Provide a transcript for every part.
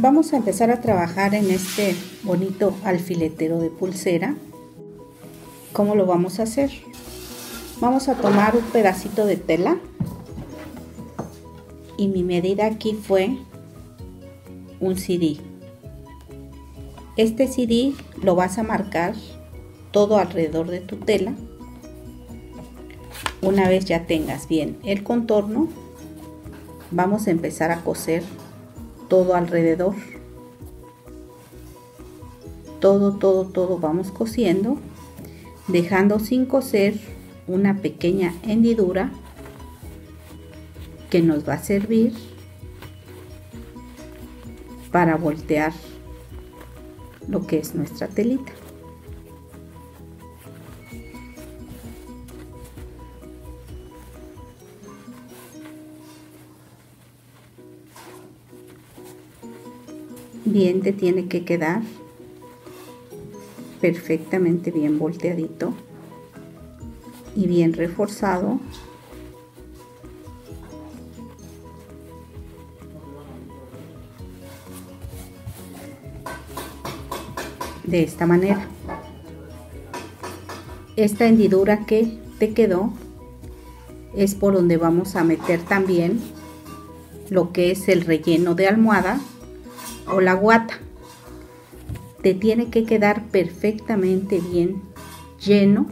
Vamos a empezar a trabajar en este bonito alfiletero de pulsera. ¿Cómo lo vamos a hacer? Vamos a tomar un pedacito de tela y mi medida aquí fue un CD. Este CD lo vas a marcar todo alrededor de tu tela. Una vez ya tengas bien el contorno, vamos a empezar a coser todo alrededor. Todo, todo, todo vamos cosiendo, dejando sin coser una pequeña hendidura que nos va a servir para voltear lo que es nuestra telita. Bien te tiene que quedar perfectamente bien volteadito y bien reforzado de esta manera. Esta hendidura que te quedó es por donde vamos a meter también lo que es el relleno de almohada o la guata. Te tiene que quedar perfectamente bien lleno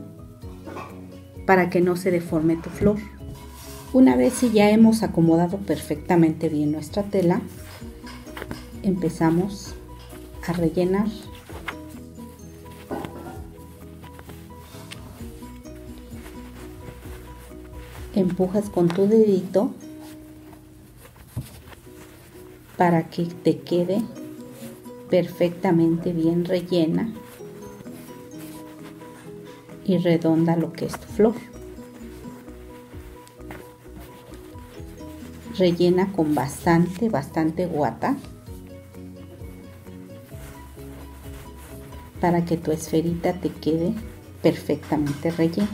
para que no se deforme tu flor. Una vez si ya hemos acomodado perfectamente bien nuestra tela, empezamos a rellenar empujas con tu dedito para que te quede perfectamente bien rellena y redonda lo que es tu flor. Rellena con bastante, bastante guata para que tu esferita te quede perfectamente rellena.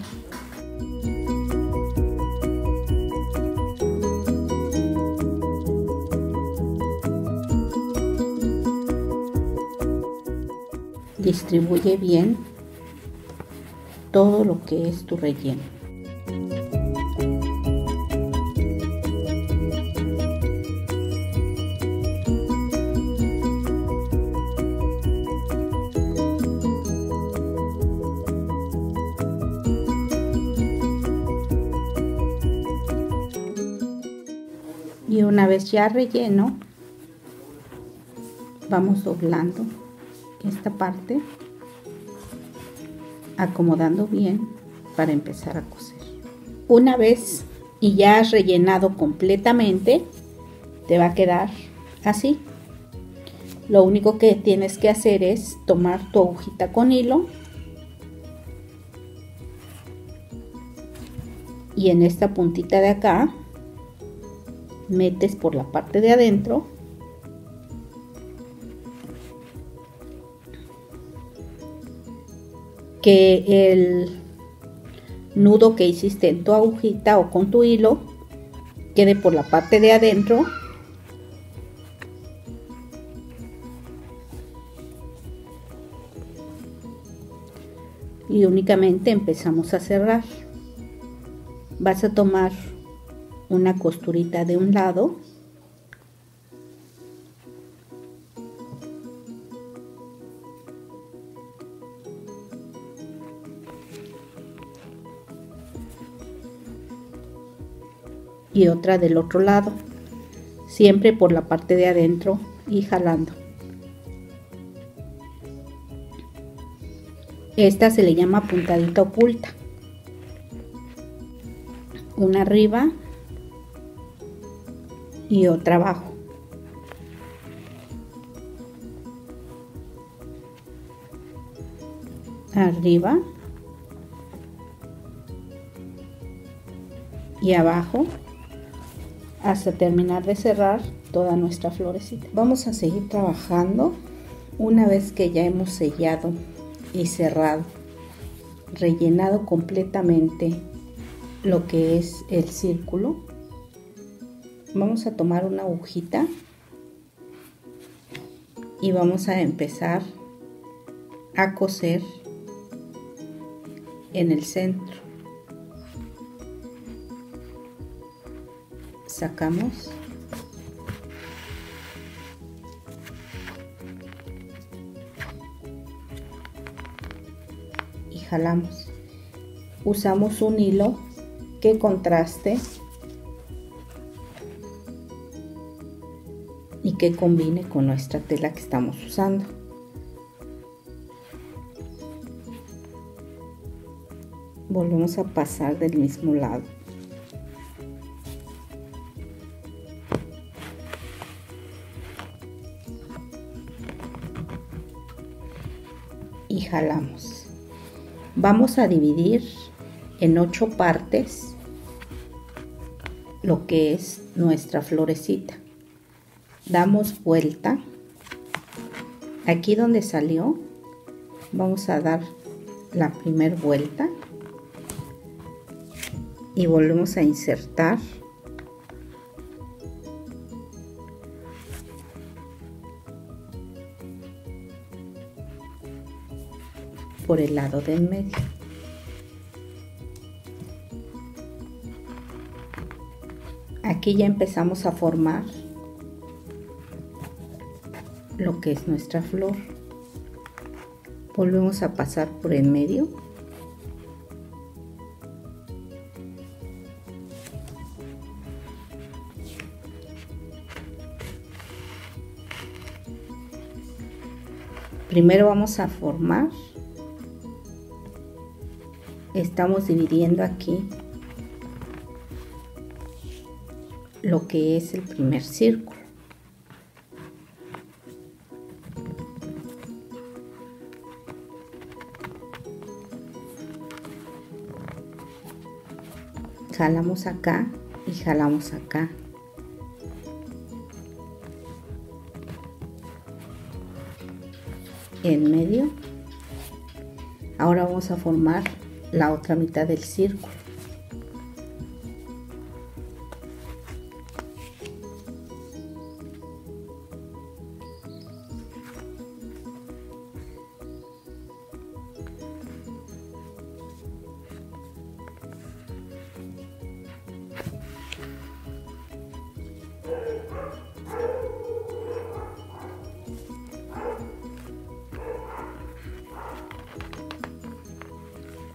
Distribuye bien todo lo que es tu relleno. Y una vez ya relleno, vamos doblando esta parte acomodando bien para empezar a coser. Una vez y ya has rellenado completamente, te va a quedar así. Lo único que tienes que hacer es tomar tu agujita con hilo y en esta puntita de acá metes por la parte de adentro que el nudo que hiciste en tu agujita o con tu hilo quede por la parte de adentro. Y únicamente empezamos a cerrar. Vas a tomar una costurita de un lado y otra del otro lado, siempre por la parte de adentro y jalando. Esta se le llama puntadita oculta. Una arriba y otra abajo. Arriba y abajo hasta terminar de cerrar toda nuestra florecita. Vamos a seguir trabajando una vez que ya hemos sellado y cerrado, rellenado completamente lo que es el círculo. Vamos a tomar una agujita y vamos a empezar a coser en el centro sacamos. Y jalamos. Usamos un hilo que contraste y que combine con nuestra tela que estamos usando. Volvemos a pasar del mismo lado vamos a dividir en ocho partes lo que es nuestra florecita. Damos vuelta. Aquí donde salió vamos a dar la primera vuelta y volvemos a insertar por el lado del medio. Aquí ya empezamos a formar lo que es nuestra flor. Volvemos a pasar por el medio. Primero vamos a formar estamos dividiendo aquí lo que es el primer círculo. Jalamos acá y jalamos acá. En medio. Ahora vamos a formar la otra mitad del círculo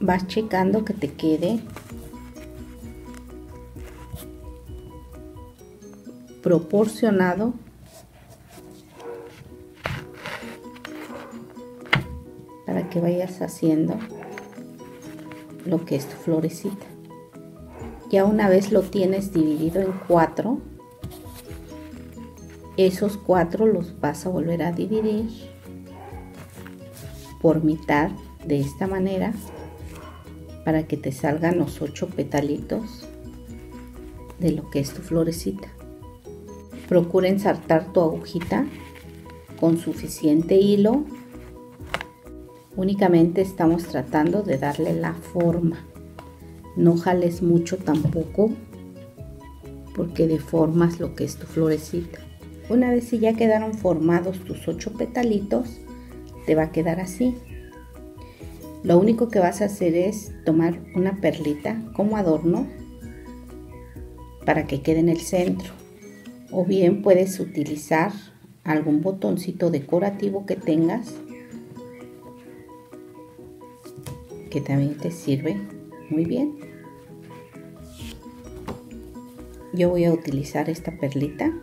vas checando que te quede proporcionado para que vayas haciendo lo que es tu florecita. Ya una vez lo tienes dividido en cuatro esos cuatro los vas a volver a dividir por mitad de esta manera para que te salgan los ocho petalitos de lo que es tu florecita. Procura ensartar tu agujita con suficiente hilo. Únicamente estamos tratando de darle la forma. No jales mucho tampoco porque deformas lo que es tu florecita. Una vez que ya quedaron formados tus ocho petalitos, te va a quedar así. Lo único que vas a hacer es tomar una perlita como adorno para que quede en el centro. O bien puedes utilizar algún botoncito decorativo que tengas que también te sirve muy bien. Yo voy a utilizar esta perlita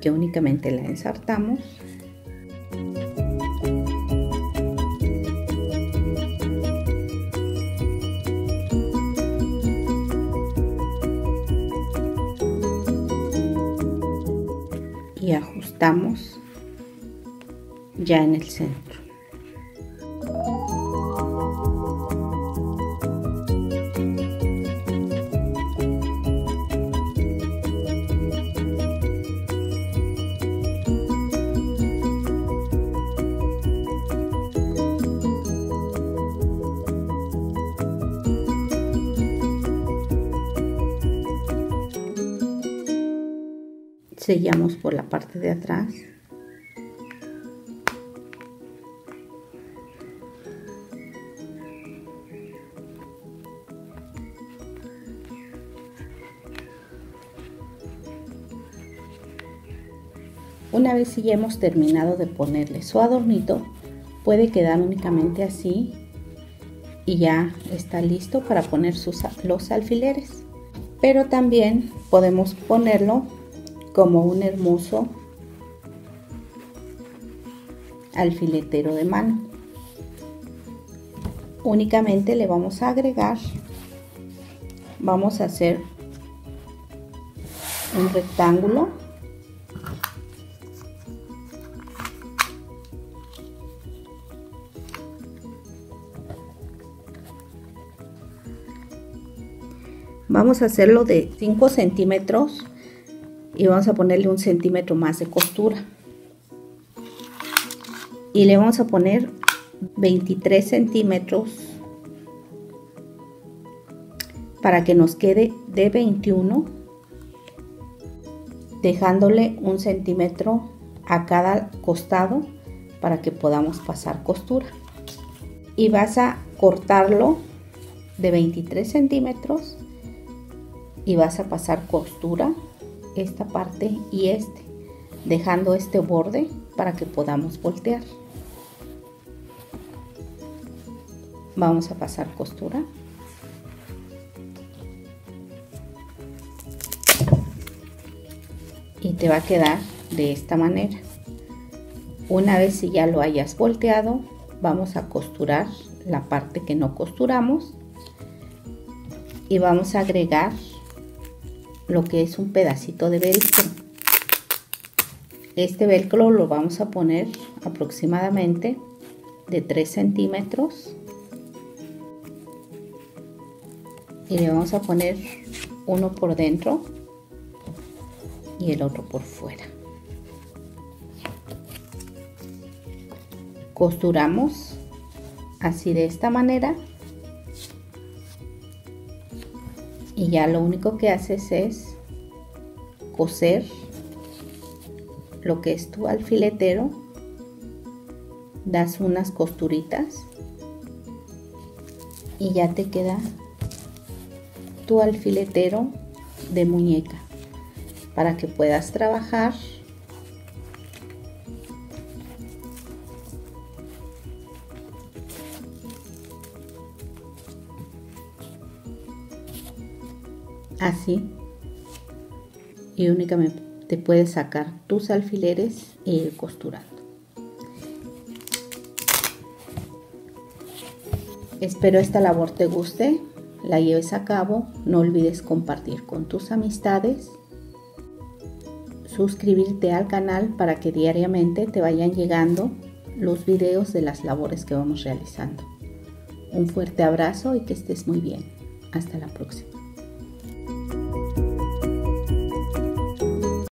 que únicamente la ensartamos y ajustamos ya en el centro. Sellamos por la parte de atrás Una vez ya hemos terminado de ponerle su adornito, puede quedar únicamente así y ya está listo para poner sus, los alfileres. Pero también podemos ponerlo como un hermoso alfiletero de mano. Únicamente le vamos a agregar, vamos a hacer un rectángulo Vamos a hacerlo de 5 centímetros y vamos a ponerle un centímetro más de costura. Y le vamos a poner 23 centímetros para que nos quede de 21 dejándole un centímetro a cada costado para que podamos pasar costura y vas a cortarlo de 23 centímetros y vas a pasar costura esta parte y este dejando este borde para que podamos voltear. Vamos a pasar costura. Y te va a quedar de esta manera. Una vez si ya lo hayas volteado vamos a costurar la parte que no costuramos y vamos a agregar lo que es un pedacito de velcro. Este velcro lo vamos a poner aproximadamente de 3 centímetros y le vamos a poner uno por dentro y el otro por fuera. Costuramos así de esta manera y ya lo único que haces es coser lo que es tu alfiletero das unas costuritas y ya te queda tu alfiletero de muñeca para que puedas trabajar así y únicamente te puedes sacar tus alfileres e costurando. Espero esta labor te guste, la lleves a cabo, no olvides compartir con tus amistades, suscribirte al canal para que diariamente te vayan llegando los videos de las labores que vamos realizando. Un fuerte abrazo y que estés muy bien. Hasta la próxima.